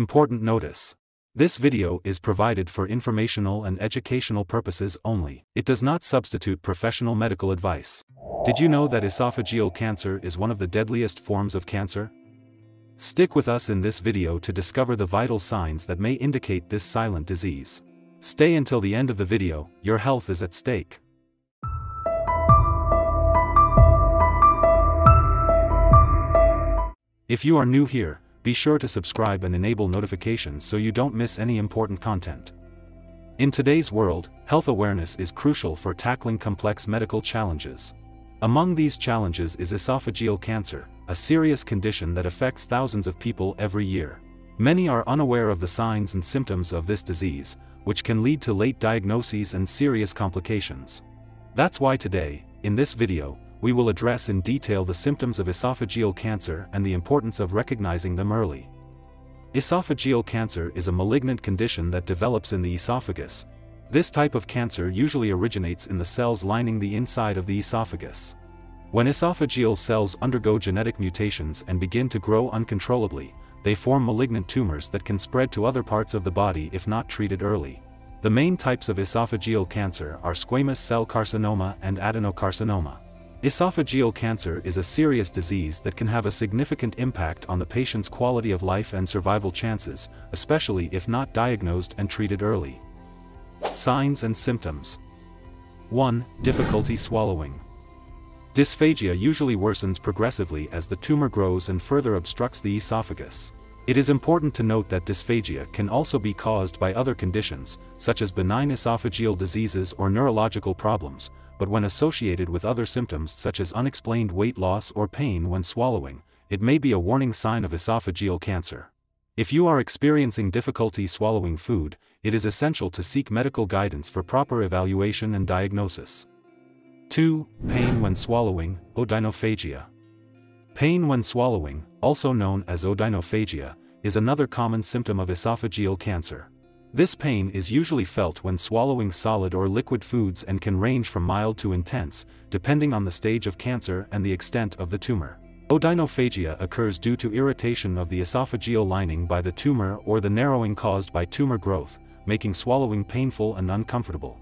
Important notice. This video is provided for informational and educational purposes only. It does not substitute professional medical advice. Did you know that esophageal cancer is one of the deadliest forms of cancer? Stick with us in this video to discover the vital signs that may indicate this silent disease. Stay until the end of the video, your health is at stake. If you are new here, be sure to subscribe and enable notifications so you don't miss any important content. In today's world, health awareness is crucial for tackling complex medical challenges. Among these challenges is esophageal cancer, a serious condition that affects thousands of people every year. Many are unaware of the signs and symptoms of this disease, which can lead to late diagnoses and serious complications. That's why today, in this video, we will address in detail the symptoms of esophageal cancer and the importance of recognizing them early. Esophageal cancer is a malignant condition that develops in the esophagus. This type of cancer usually originates in the cells lining the inside of the esophagus. When esophageal cells undergo genetic mutations and begin to grow uncontrollably, they form malignant tumors that can spread to other parts of the body if not treated early. The main types of esophageal cancer are squamous cell carcinoma and adenocarcinoma. Esophageal cancer is a serious disease that can have a significant impact on the patient's quality of life and survival chances, especially if not diagnosed and treated early. Signs and symptoms 1. Difficulty swallowing. Dysphagia usually worsens progressively as the tumor grows and further obstructs the esophagus. It is important to note that dysphagia can also be caused by other conditions, such as benign esophageal diseases or neurological problems, but when associated with other symptoms such as unexplained weight loss or pain when swallowing, it may be a warning sign of esophageal cancer. If you are experiencing difficulty swallowing food, it is essential to seek medical guidance for proper evaluation and diagnosis. 2. Pain when swallowing, odynophagia. Pain when swallowing, also known as odynophagia, is another common symptom of esophageal cancer. This pain is usually felt when swallowing solid or liquid foods and can range from mild to intense, depending on the stage of cancer and the extent of the tumor. Odynophagia occurs due to irritation of the esophageal lining by the tumor or the narrowing caused by tumor growth, making swallowing painful and uncomfortable.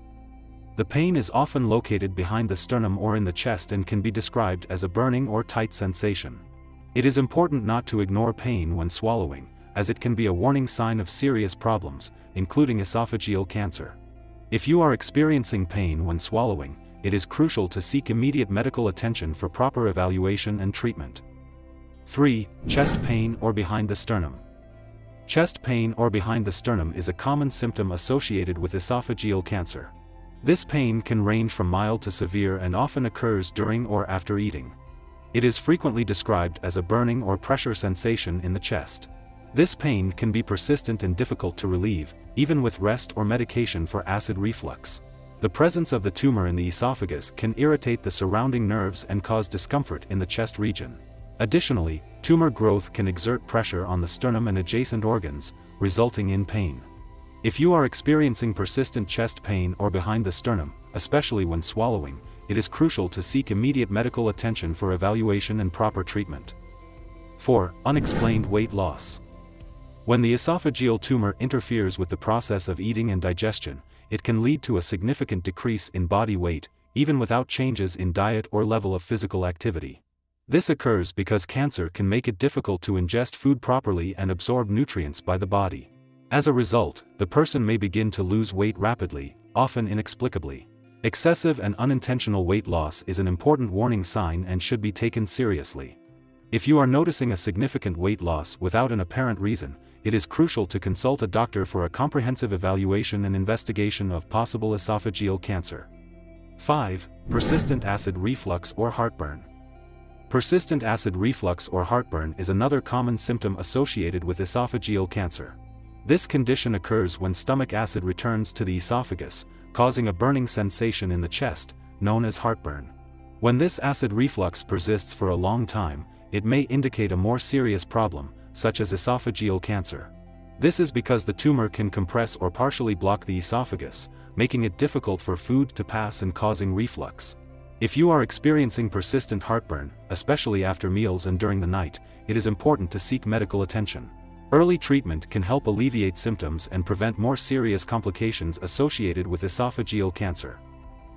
The pain is often located behind the sternum or in the chest and can be described as a burning or tight sensation. It is important not to ignore pain when swallowing, as it can be a warning sign of serious problems, including esophageal cancer. If you are experiencing pain when swallowing, it is crucial to seek immediate medical attention for proper evaluation and treatment. 3. Chest pain or behind the sternum. Chest pain or behind the sternum is a common symptom associated with esophageal cancer. This pain can range from mild to severe and often occurs during or after eating. It is frequently described as a burning or pressure sensation in the chest. This pain can be persistent and difficult to relieve, even with rest or medication for acid reflux. The presence of the tumor in the esophagus can irritate the surrounding nerves and cause discomfort in the chest region. Additionally, tumor growth can exert pressure on the sternum and adjacent organs, resulting in pain. If you are experiencing persistent chest pain or behind the sternum, especially when swallowing, it is crucial to seek immediate medical attention for evaluation and proper treatment. 4. Unexplained weight loss. When the esophageal tumor interferes with the process of eating and digestion, it can lead to a significant decrease in body weight, even without changes in diet or level of physical activity. This occurs because cancer can make it difficult to ingest food properly and absorb nutrients by the body. As a result, the person may begin to lose weight rapidly, often inexplicably. Excessive and unintentional weight loss is an important warning sign and should be taken seriously. If you are noticing a significant weight loss without an apparent reason, it is crucial to consult a doctor for a comprehensive evaluation and investigation of possible esophageal cancer. 5. Persistent acid reflux or heartburn. Persistent acid reflux or heartburn is another common symptom associated with esophageal cancer. This condition occurs when stomach acid returns to the esophagus, causing a burning sensation in the chest, known as heartburn. When this acid reflux persists for a long time, it may indicate a more serious problem, such as esophageal cancer. This is because the tumor can compress or partially block the esophagus, making it difficult for food to pass and causing reflux. If you are experiencing persistent heartburn, especially after meals and during the night, it is important to seek medical attention. Early treatment can help alleviate symptoms and prevent more serious complications associated with esophageal cancer.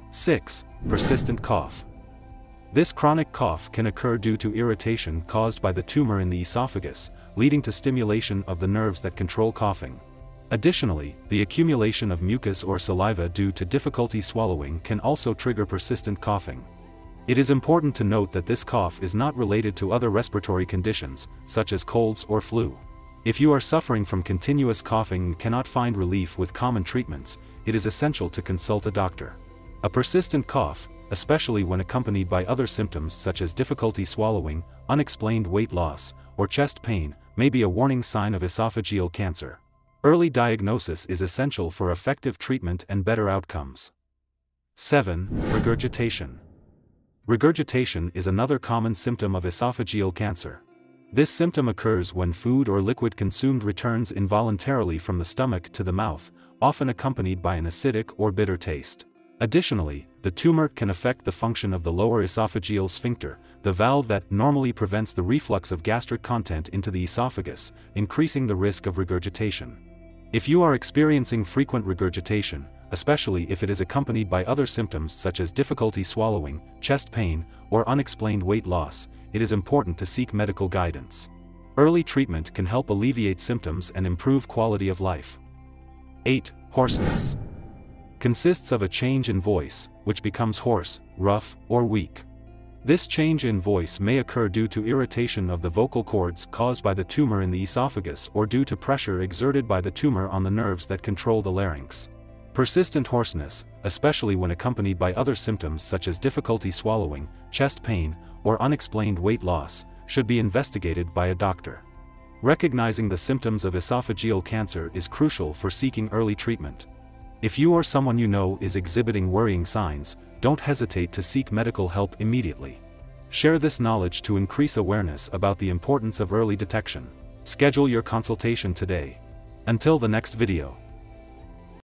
6. Persistent cough. This chronic cough can occur due to irritation caused by the tumor in the esophagus, leading to stimulation of the nerves that control coughing. Additionally, the accumulation of mucus or saliva due to difficulty swallowing can also trigger persistent coughing. It is important to note that this cough is not related to other respiratory conditions, such as colds or flu. If you are suffering from continuous coughing and cannot find relief with common treatments, it is essential to consult a doctor. A persistent cough, especially when accompanied by other symptoms such as difficulty swallowing, unexplained weight loss, or chest pain, may be a warning sign of esophageal cancer. Early diagnosis is essential for effective treatment and better outcomes. 7. Regurgitation. Regurgitation is another common symptom of esophageal cancer. This symptom occurs when food or liquid consumed returns involuntarily from the stomach to the mouth, often accompanied by an acidic or bitter taste. Additionally, the tumor can affect the function of the lower esophageal sphincter, the valve that normally prevents the reflux of gastric content into the esophagus, increasing the risk of regurgitation. If you are experiencing frequent regurgitation, especially if it is accompanied by other symptoms such as difficulty swallowing, chest pain, or unexplained weight loss, it is important to seek medical guidance. Early treatment can help alleviate symptoms and improve quality of life. 8. Hoarseness. Consists of a change in voice, which becomes hoarse, rough, or weak. This change in voice may occur due to irritation of the vocal cords caused by the tumor in the esophagus or due to pressure exerted by the tumor on the nerves that control the larynx. Persistent hoarseness, especially when accompanied by other symptoms such as difficulty swallowing, chest pain, or unexplained weight loss, should be investigated by a doctor. Recognizing the symptoms of esophageal cancer is crucial for seeking early treatment. If you or someone you know is exhibiting worrying signs, don't hesitate to seek medical help immediately. Share this knowledge to increase awareness about the importance of early detection. Schedule your consultation today. Until the next video.